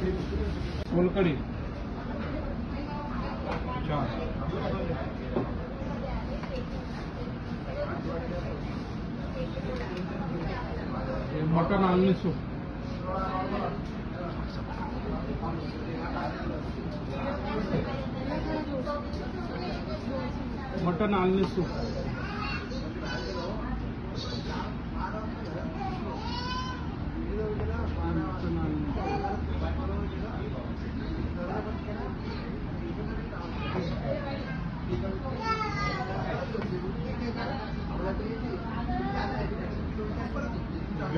ફૂલકડી ચાર મટન આલની soup mutton આલની soup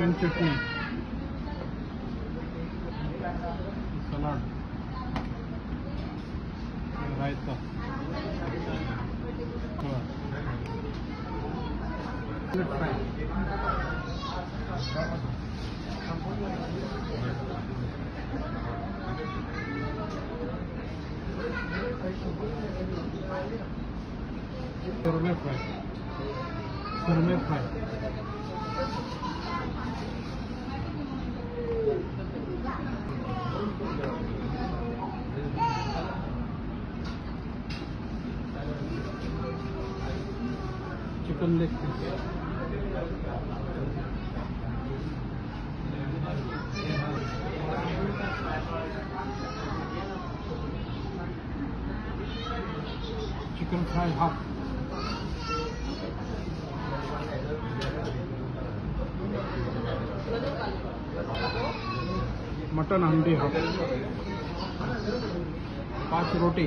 green chutney salad raita surmai fry surmai fry Chicken leg piece. chicken fry half mutton handi half. पाँच रोटी।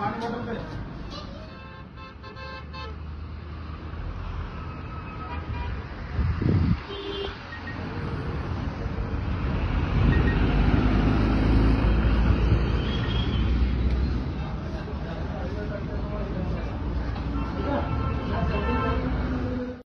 पाणी bottle दे